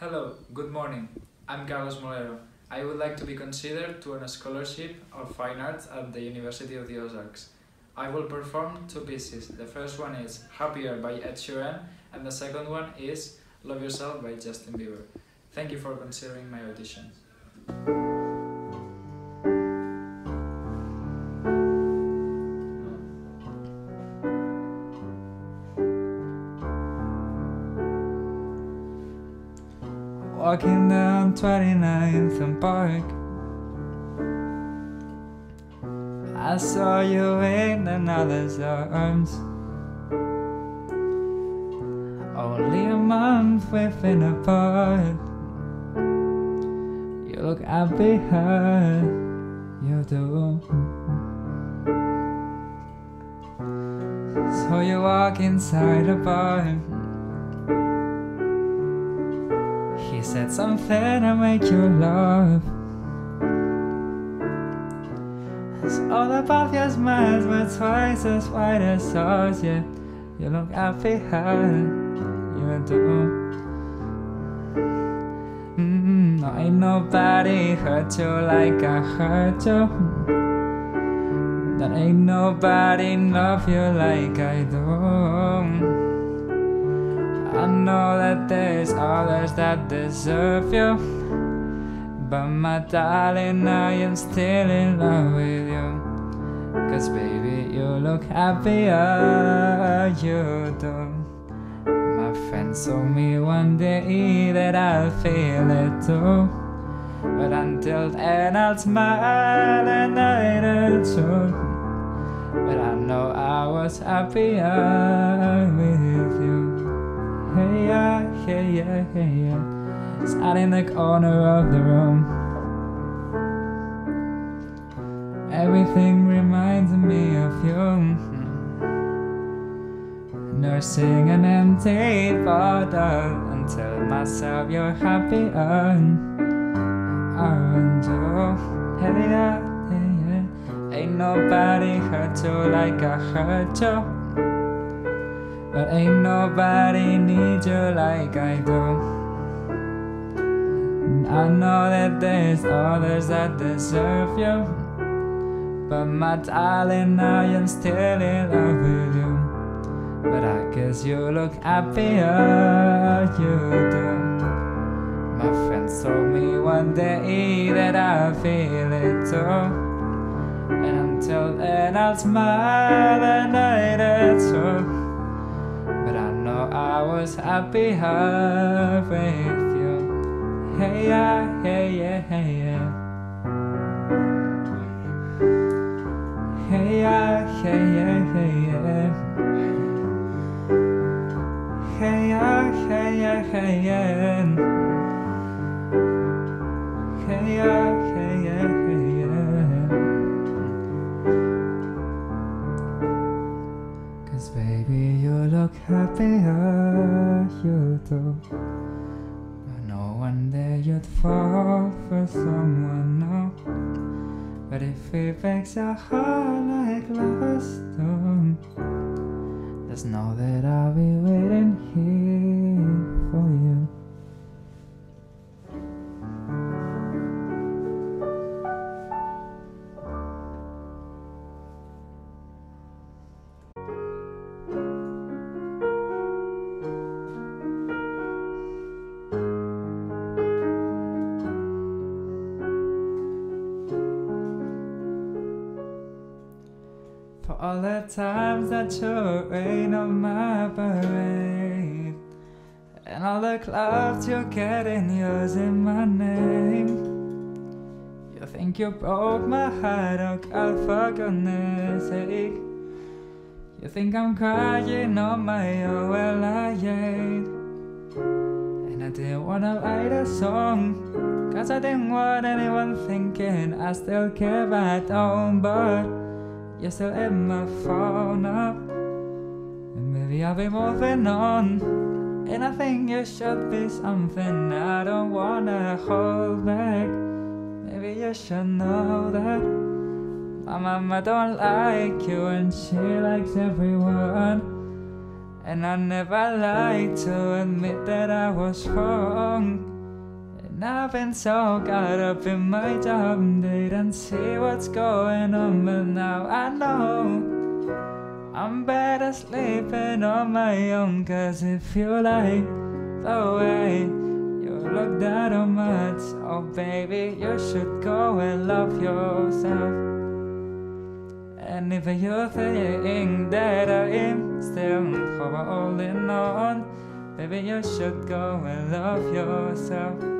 Hello, good morning. I'm Carlos Molero. I would like to be considered to earn a scholarship of fine arts at the University of the Ozarks. I will perform two pieces. The first one is Happier by Ed Sheeran, and the second one is Love Yourself by Justin Bieber. Thank you for considering my audition. Walking down 29th and Park. I saw you in another's arms. Only a month we've been apart. You look happy? You do. So you walk inside a bar. Said something to make you laugh. It's all about your smiles were twice as wide as ours, yeah. You look happy, huh? You do. Mm, no, ain't nobody hurt you like I hurt you. That ain't nobody love you like I do. Know that there's others that deserve you. But my darling, I am still in love with you. Cause baby, you look happier, you do. My friends told me one day that I'll feel it too. But until then, I'll smile and hide the truth. But I know I was happier Sat in the corner of the room. Everything reminds me of you. Nursing an empty bottle and tell myself you're? Hey yeah, hey yeah. Ain't nobody hurt you like I hurt you. But ain't nobody need you like I do. I know that there's others that deserve you. But my darling, I am still in love with you. But I guess you look happier, you do. My friends told me one day that I feel it too. And until then, I'll smile and hide it too. But I know I was happy you. Hey yeah, hey yeah, hey yeah. Hey yeah, hey yeah, hey yeah. Hey yeah, hey yeah, hey yeah. Hey yeah, hey yeah, hey yeah. Cause baby, you look happier, you do. One day you'd fall for someone new. But if it breaks your heart like lovers do, just know that For all the times that you rain on my parade And all the clouds you get in using my name. You think you broke my heart, oh God, for goodness sake. You think I'm crying on my own, well I ain't And I didn't wanna write a song Cause I didn't want anyone thinking I still care, but I don't, but you're still in my phone up maybe I'll be moving on And I think you should be something I don't wanna hold back. Maybe you should know that My mama don't like you and she likes everyone. And I never lied to admit that I was wrong. And I've been so caught up in my job, didn't see what's going on, but now I know. I'm better sleeping on my own, cause if you like the way you look that much, oh baby, you should go and love yourself. And if you're think that I'm still holding on, baby, you should go and love yourself.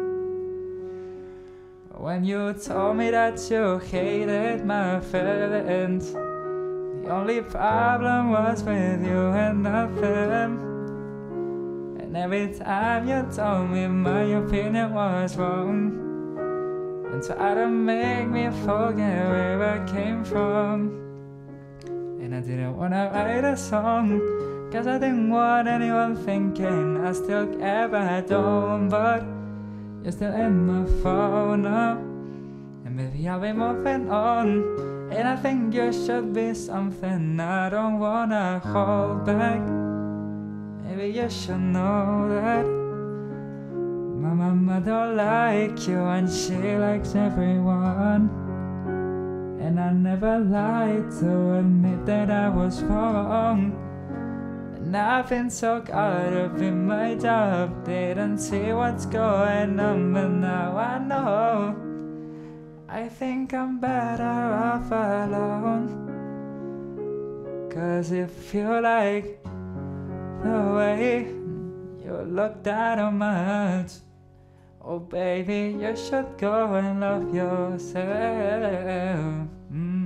When you told me that you hated my feelings, the only problem was with you and nothing. And every time you told me my opinion was wrong, and tried to make me forget where I came from. And I didn't wanna write a song, cause I didn't want anyone thinking I still care, but I don't. But you're still in my phone now, and maybe I'll be moving on. And I think you should be something I don't wanna hold back. Maybe you should know that my mama don't like you and she likes everyone. And I never lied to admit that I was wrong. And I've been so caught up in my job, they didn't see what's going on, but now I know. I think I'm better off alone. Cause if you like the way you look that much, oh baby, you should go and love yourself. Mm.